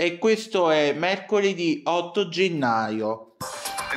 e questo è mercoledì 8 gennaio.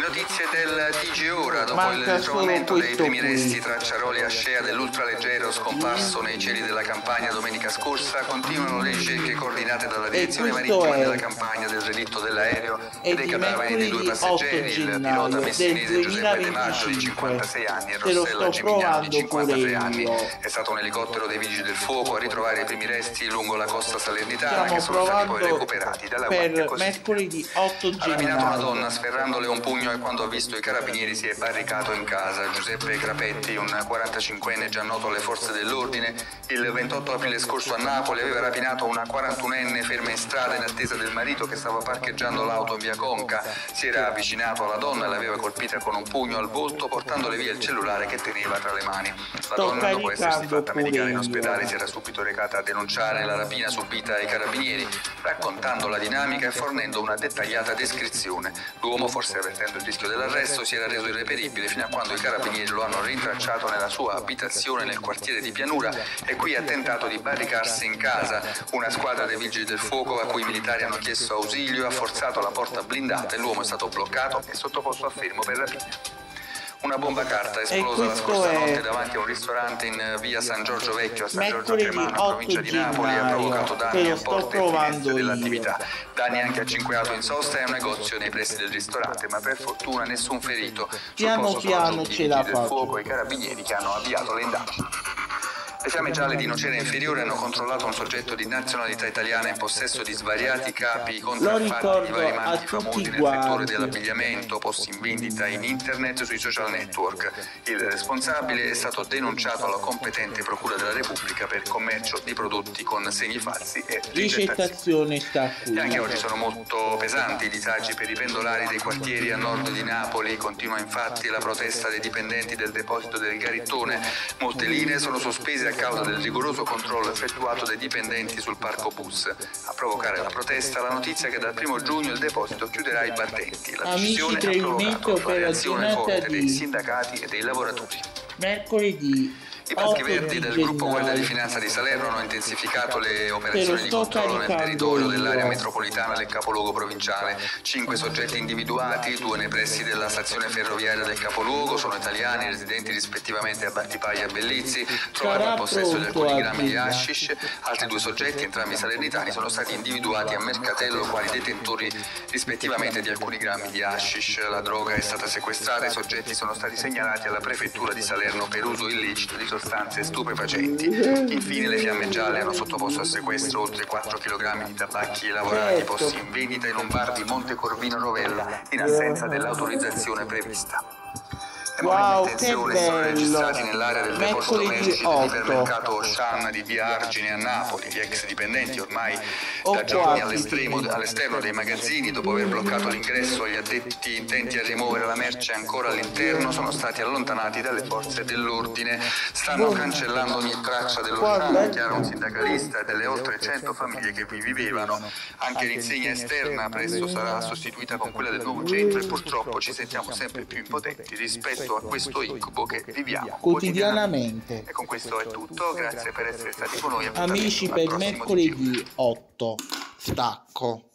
Notizie del TG Ora, dopo Manca il ritrovamento dei primi resti tracciaroli e ascea dell'ultraleggero scomparso nei cieli della campagna domenica scorsa, continuano le ricerche coordinate dalla direzione marittima della campagna del relitto dell'aereo e dei cadaveri dei due passeggeri, il pilota messinese Giuseppe De Maggio di 56 anni e Rossella Gimignano di 53 anni. È stato un elicottero dei vigili del fuoco a ritrovare i primi resti lungo la costa salernitana Stiamo che sono stati poi recuperati dalla Guardia Costiera. mercoledì 8 gennaio. Ha rapinato una donna sferrandole un pugno e quando ha visto i carabinieri si è barricato in casa. Giuseppe Crapetti, un 45enne già noto alle forze dell'ordine, il 28 aprile scorso a Napoli aveva rapinato una 41enne ferma in strada in attesa del marito che stava parcheggiando l'auto in via Conca. Si era avvicinato alla donna e l'aveva colpita con un pugno al volto portandole via il cellulare che teneva tra le mani. La donna, dopo essersi fatta medicare in ospedale, si era subito recata a denunciare la rapina subita ai carabinieri, raccontando la dinamica e fornendo una dettagliata descrizione. L'uomo, forse avvertendo il rischio dell'arresto, si era reso irreperibile fino a quando i carabinieri lo hanno rintracciato nella sua abitazione nel quartiere di Pianura e qui ha tentato di barricarsi in casa. Una squadra dei vigili del fuoco a cui i militari hanno chiesto ausilio ha forzato la porta blindata e l'uomo è stato bloccato e sottoposto a fermo per rapina. Una bomba carta è esplosa la scorsa notte davanti a un ristorante in via San Giorgio Vecchio a San Giorgio in provincia di Napoli, ha provocato danni a porte e finestre dell'attività. Danni anche a cinque auto in sosta e a un negozio nei pressi del ristorante, ma per fortuna nessun ferito. Piano piano ce la fa. fuoco e i carabinieri che hanno avviato le indagini. Le fiamme gialle di Nocera Inferiore hanno controllato un soggetto di nazionalità italiana in possesso di svariati capi contraffatti di vari marchi famosi nel settore dell'abbigliamento posti in vendita in internet e sui social network. Il responsabile è stato denunciato alla competente Procura della Repubblica per commercio di prodotti con segni falsi e ricettazione. E anche oggi sono molto pesanti i disagi per i pendolari dei quartieri a nord di Napoli. Continua infatti la protesta dei dipendenti del deposito del Garittone. Molte linee sono sospese a causa del rigoroso controllo effettuato dai dipendenti sul parco bus. A provocare la protesta la notizia che dal 1 giugno il deposito chiuderà i battenti. La decisione ha provocato una reazione forte dei sindacati e dei lavoratori. Mercoledì i Parchi Verdi del gruppo Guardia di Finanza di Salerno hanno intensificato le operazioni di controllo nel territorio dell'area metropolitana del capoluogo provinciale. Cinque soggetti individuati, due nei pressi della stazione ferroviaria del capoluogo, sono italiani residenti rispettivamente a Battipaglia e Bellizzi, trovati in possesso di alcuni grammi di hashish. Altri due soggetti, entrambi salernitani, sono stati individuati a Mercatello quali detentori rispettivamente di alcuni grammi di hashish. La droga è stata sequestrata i soggetti sono stati segnalati alla prefettura di Salerno per uso illecito di sostanze sostanze stupefacenti. Infine le fiamme gialle hanno sottoposto a sequestro oltre 4 kg di tabacchi lavorati posti in vendita in un bar di Monte Corvino Rovella in assenza dell'autorizzazione prevista. Wow, che bello! sono registrati nell'area del deposito merci dell'ipermercato Ocean di Via Argine a Napoli. Gli ex dipendenti ormai da giorni all'esterno dei magazzini, dopo aver bloccato l'ingresso agli addetti intenti a rimuovere la merce ancora all'interno, sono stati allontanati dalle forze dell'ordine. Stanno cancellando ogni traccia dell'Ocean, chiara un sindacalista e delle oltre 100 famiglie che vi vivevano. Anche l'insegna esterna presto sarà sostituita con quella del nuovo centro e purtroppo ci sentiamo sempre più impotenti rispetto rispetto a questo incubo che viviamo quotidianamente. E con questo è tutto, grazie per essere stati con noi. Amici per mercoledì 8, stacco.